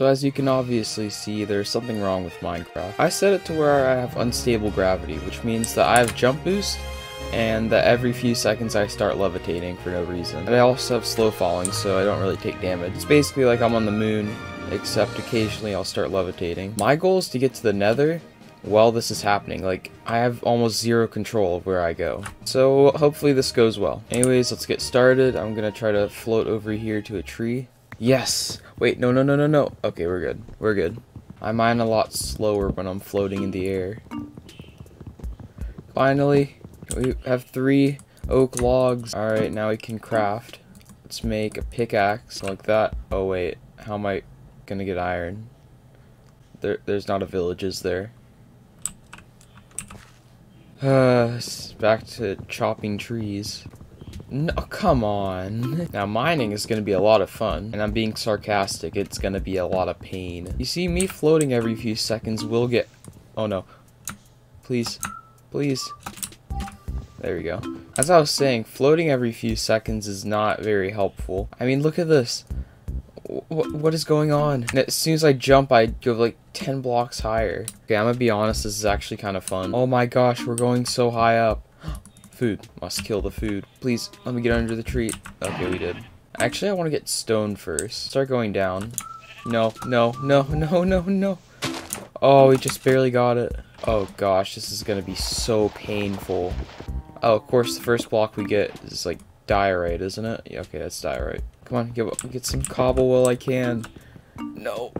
So as you can obviously see, there's something wrong with Minecraft. I set it to where I have unstable gravity, which means that I have jump boost, and that every few seconds I start levitating for no reason. And I also have slow falling, so I don't really take damage. It's basically like I'm on the moon, except occasionally I'll start levitating. My goal is to get to the nether while this is happening. Like, I have almost zero control of where I go. So, hopefully this goes well. Anyways, let's get started. I'm gonna try to float over here to a tree. Yes! Wait, no, no, no, no, no. Okay, we're good. We're good. I mine a lot slower when I'm floating in the air. Finally, we have three oak logs. Alright, now we can craft. Let's make a pickaxe like that. Oh, wait. How am I gonna get iron? There, there's not a village, is there? Uh, back to chopping trees. No, come on. Now, mining is going to be a lot of fun. And I'm being sarcastic. It's going to be a lot of pain. You see, me floating every few seconds will get... Oh, no. Please. Please. There we go. As I was saying, floating every few seconds is not very helpful. I mean, look at this. What, what is going on? And as soon as I jump, I go like 10 blocks higher. Okay, I'm gonna be honest, this is actually kind of fun. Oh my gosh, we're going so high up. Food. Must kill the food. Please, let me get under the tree. Okay, we did. Actually, I want to get stone first. Start going down. No, no, no, no, no, no. Oh, we just barely got it. Oh gosh, this is going to be so painful. Oh, of course, the first block we get is like diorite, isn't it? Yeah, okay, that's diorite. Come on, get, get some cobble while I can. No.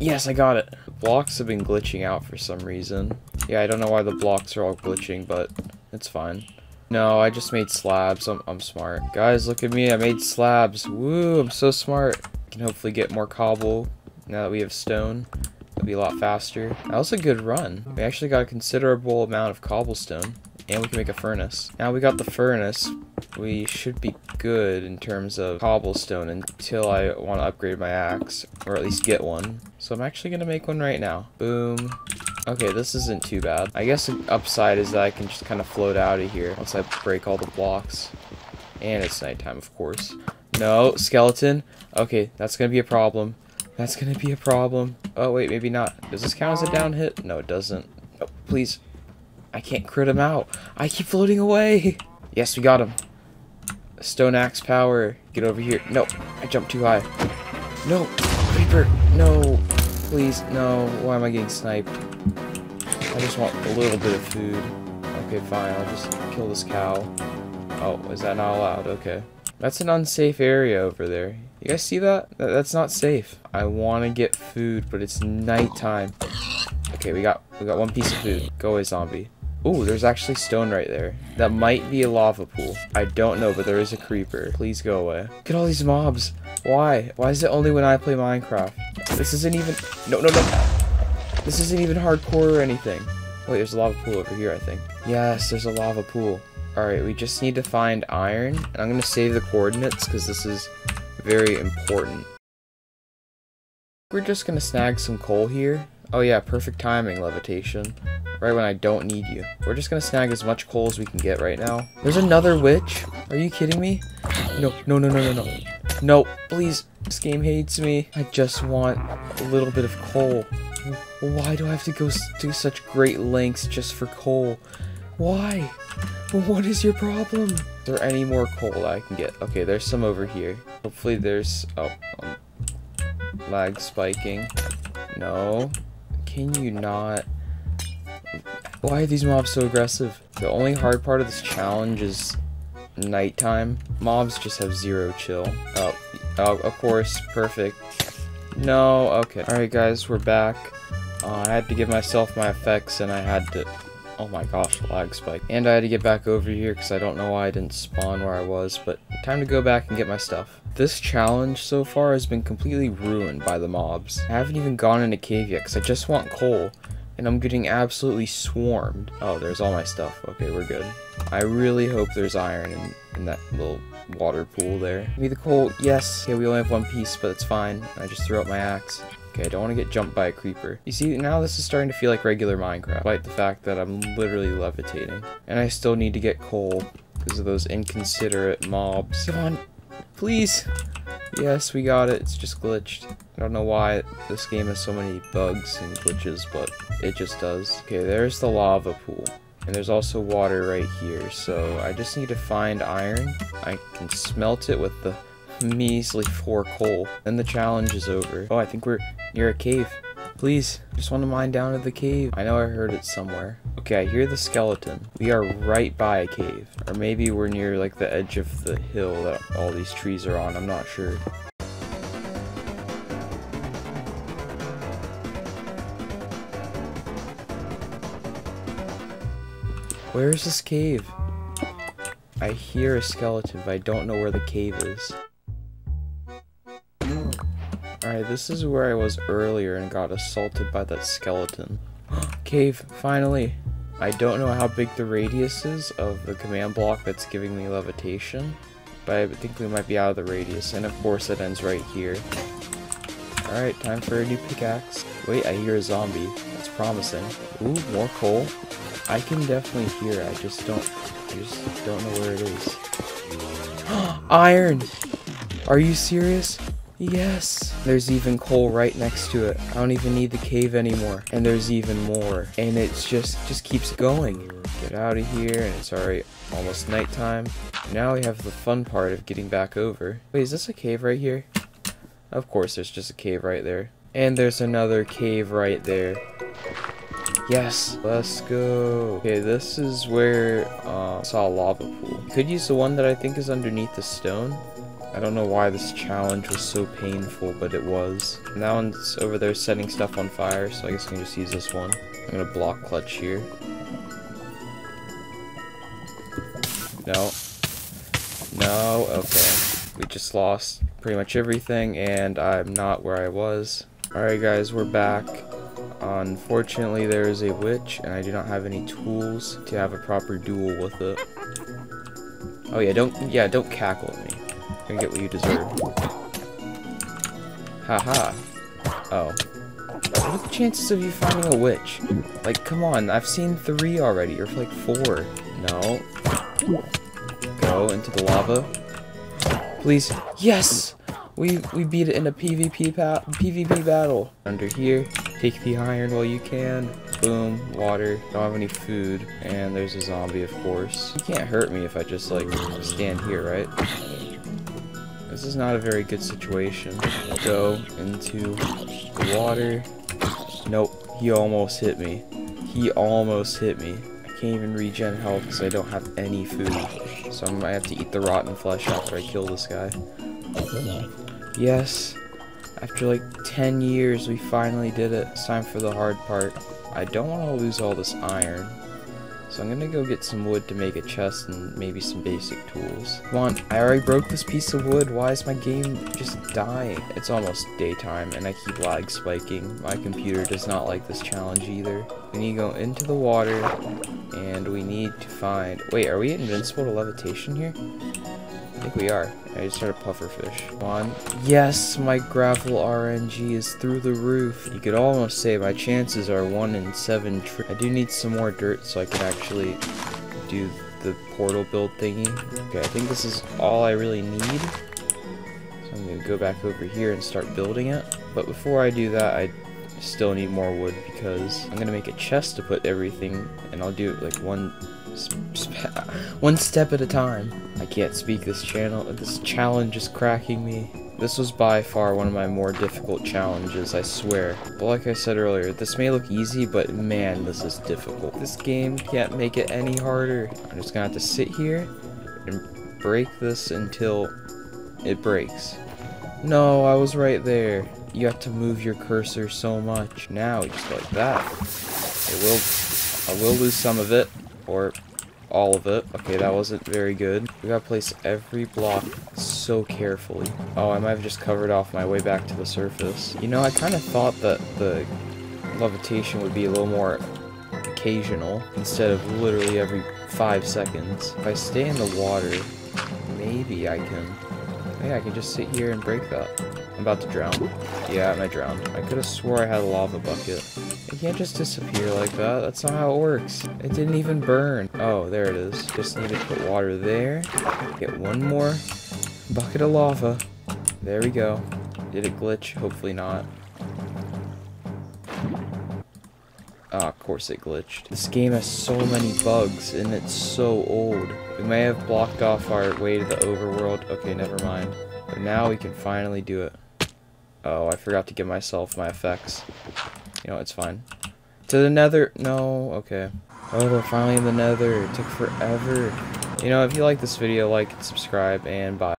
Yes, I got it. Blocks have been glitching out for some reason. Yeah, I don't know why the blocks are all glitching, but it's fine. No, I just made slabs. I'm, I'm smart. Guys, look at me. I made slabs. Woo, I'm so smart. I Can hopefully get more cobble now that we have stone. It'll be a lot faster. That was a good run. We actually got a considerable amount of cobblestone. And we can make a furnace. Now we got the furnace. We should be good in terms of cobblestone until I want to upgrade my axe. Or at least get one. So I'm actually going to make one right now. Boom. Okay, this isn't too bad. I guess the upside is that I can just kind of float out of here once I break all the blocks. And it's nighttime, of course. No, skeleton. Okay, that's going to be a problem. That's going to be a problem. Oh, wait, maybe not. Does this count as a down hit? No, it doesn't. Oh, please. I can't crit him out. I keep floating away. Yes, we got him. Stone axe power. Get over here. No, I jumped too high. No, creeper. No, please. No, why am I getting sniped? I just want a little bit of food. Okay, fine. I'll just kill this cow. Oh, is that not allowed? Okay. That's an unsafe area over there. You guys see that? That's not safe. I want to get food, but it's nighttime. Okay, we got we got one piece of food. Go away, zombie. Ooh, there's actually stone right there. That might be a lava pool. I don't know, but there is a creeper. Please go away. Look at all these mobs. Why? Why is it only when I play Minecraft? This isn't even... No, no, no. This isn't even hardcore or anything. Wait, there's a lava pool over here, I think. Yes, there's a lava pool. Alright, we just need to find iron. And I'm going to save the coordinates because this is very important. We're just going to snag some coal here. Oh yeah, perfect timing, levitation. Right when I don't need you. We're just going to snag as much coal as we can get right now. There's another witch. Are you kidding me? No, no, no, no, no, no. No, please. This game hates me. I just want a little bit of coal. Why do I have to go to such great lengths just for coal? Why? What is your problem? Is there any more coal I can get? Okay, there's some over here. Hopefully there's... Oh, um, lag spiking. No. Can you not... Why are these mobs so aggressive? The only hard part of this challenge is nighttime. Mobs just have zero chill. Oh, oh of course, perfect. No, okay. Alright guys, we're back. Uh, I had to give myself my effects and I had to... Oh my gosh, lag spike. And I had to get back over here because I don't know why I didn't spawn where I was, but time to go back and get my stuff. This challenge so far has been completely ruined by the mobs. I haven't even gone in a cave yet because I just want coal and I'm getting absolutely swarmed. Oh, there's all my stuff. Okay, we're good. I really hope there's iron in, in that little water pool there. Give me the coal. Yes. Okay, we only have one piece, but it's fine. I just threw out my axe. Okay, I don't want to get jumped by a creeper. You see, now this is starting to feel like regular Minecraft, despite the fact that I'm literally levitating. And I still need to get coal because of those inconsiderate mobs. Come on, please. Yes, we got it. It's just glitched. I don't know why this game has so many bugs and glitches, but it just does. Okay, there's the lava pool. And there's also water right here, so I just need to find iron. I can smelt it with the measly four coal. Then the challenge is over. Oh, I think we're near a cave. Please, just want to mine down to the cave. I know I heard it somewhere. Okay, I hear the skeleton. We are right by a cave. Or maybe we're near like the edge of the hill that all these trees are on. I'm not sure. Where is this cave? I hear a skeleton, but I don't know where the cave is. Alright, this is where I was earlier and got assaulted by that skeleton. cave, finally! I don't know how big the radius is of the command block that's giving me levitation, but I think we might be out of the radius, and of course it ends right here. Alright, time for a new pickaxe. Wait, I hear a zombie. That's promising. Ooh, more coal. I can definitely hear I just don't, I just don't know where it is. Iron! Are you serious? Yes! There's even coal right next to it. I don't even need the cave anymore. And there's even more. And it's just, just keeps going. Get out of here, and it's already almost nighttime. Now we have the fun part of getting back over. Wait, is this a cave right here? Of course, there's just a cave right there. And there's another cave right there. Yes, let's go. Okay, this is where uh, I saw a lava pool. Could use the one that I think is underneath the stone. I don't know why this challenge was so painful, but it was. And that one's over there setting stuff on fire, so I guess I can just use this one. I'm gonna block clutch here. No. No, okay. We just lost pretty much everything, and I'm not where I was. Alright guys, we're back. Unfortunately, there is a witch, and I do not have any tools to have a proper duel with it. Oh yeah, don't yeah, don't cackle at me. You're gonna get what you deserve. Haha. -ha. Oh. What are the chances of you finding a witch? Like, come on, I've seen three already, or like four. No. Go into the lava. Please. Yes! We we beat it in a PvP PvP battle. Under here, take the iron while you can. Boom, water. Don't have any food, and there's a zombie, of course. You can't hurt me if I just like stand here, right? This is not a very good situation. Go into the water. Nope, he almost hit me. He almost hit me. I can't even regen health because I don't have any food. So I might have to eat the rotten flesh after I kill this guy. Yes. After like 10 years, we finally did it. It's time for the hard part. I don't want to lose all this iron. So I'm gonna go get some wood to make a chest and maybe some basic tools. Come on, I already broke this piece of wood. Why is my game just dying? It's almost daytime and I keep lag spiking. My computer does not like this challenge either. We need to go into the water and we need to find... Wait, are we invincible to levitation here? I think we are. I just started pufferfish. Come on. Yes, my gravel RNG is through the roof. You could almost say my chances are 1 in 7 I do need some more dirt so I can actually do the portal build thingy. Okay, I think this is all I really need. So I'm going to go back over here and start building it. But before I do that, I still need more wood because I'm going to make a chest to put everything and I'll do it like one one step at a time. I can't speak this channel. This challenge is cracking me. This was by far one of my more difficult challenges, I swear. But like I said earlier, this may look easy, but man, this is difficult. This game can't make it any harder. I'm just gonna have to sit here and break this until it breaks. No, I was right there. You have to move your cursor so much. Now, just like that. It will, I will lose some of it, or all of it. Okay, that wasn't very good. We gotta place every block so carefully. Oh, I might have just covered off my way back to the surface. You know, I kind of thought that the levitation would be a little more occasional instead of literally every five seconds. If I stay in the water, maybe I can... Maybe I can just sit here and break that. I'm about to drown. Yeah, I might drown. I could have swore I had a lava bucket. It can't just disappear like that. That's not how it works. It didn't even burn. Oh, there it is. Just need to put water there. Get one more bucket of lava. There we go. Did it glitch? Hopefully not. Ah, of course it glitched. This game has so many bugs, and it's so old. We may have blocked off our way to the overworld. Okay, never mind. But now we can finally do it. Oh, I forgot to give myself my effects. You know, it's fine. To the nether. No, okay. Oh, we're finally in the nether. It took forever. You know, if you like this video, like and subscribe, and bye.